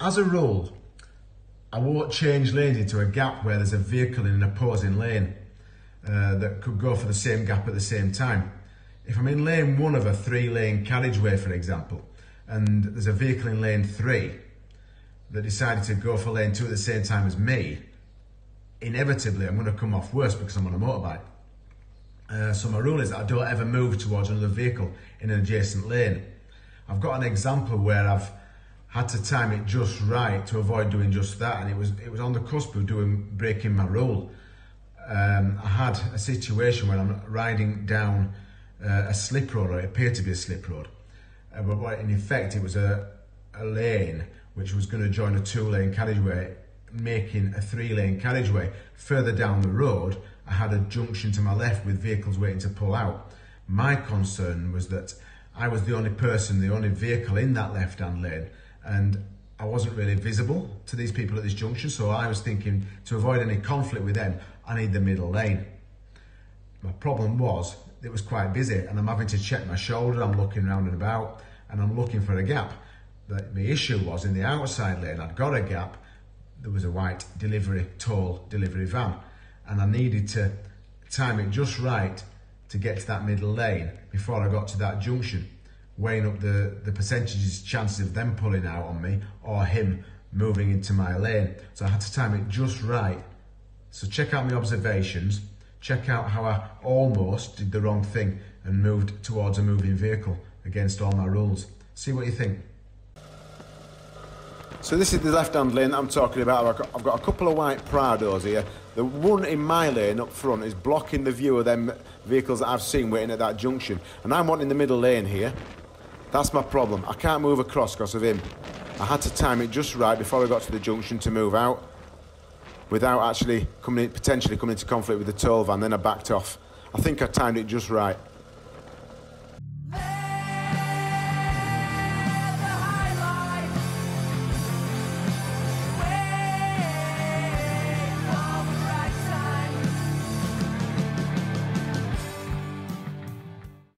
as a rule, I won't change lanes into a gap where there's a vehicle in an opposing lane uh, that could go for the same gap at the same time. If I'm in lane one of a three lane carriageway, for example, and there's a vehicle in lane three that decided to go for lane two at the same time as me, inevitably I'm going to come off worse because I'm on a motorbike. Uh, so my rule is that I don't ever move towards another vehicle in an adjacent lane. I've got an example where I've had to time it just right to avoid doing just that, and it was it was on the cusp of doing breaking my rule. Um, I had a situation where I'm riding down uh, a slip road, or it appeared to be a slip road, uh, but in effect it was a, a lane which was going to join a two-lane carriageway, making a three-lane carriageway. Further down the road, I had a junction to my left with vehicles waiting to pull out. My concern was that I was the only person, the only vehicle in that left-hand lane, and I wasn't really visible to these people at this junction. So I was thinking to avoid any conflict with them, I need the middle lane. My problem was it was quite busy and I'm having to check my shoulder. I'm looking round and about and I'm looking for a gap. But the issue was in the outside lane, I'd got a gap. There was a white delivery, tall delivery van and I needed to time it just right to get to that middle lane before I got to that junction weighing up the, the percentages chances of them pulling out on me or him moving into my lane. So I had to time it just right. So check out my observations, check out how I almost did the wrong thing and moved towards a moving vehicle against all my rules. See what you think. So this is the left-hand lane that I'm talking about. I've got, I've got a couple of white Prados here. The one in my lane up front is blocking the view of them vehicles that I've seen waiting at that junction. And I'm wanting the middle lane here. That's my problem. I can't move across because of him. I had to time it just right before I got to the junction to move out without actually coming in, potentially coming into conflict with the toll van. Then I backed off. I think I timed it just right.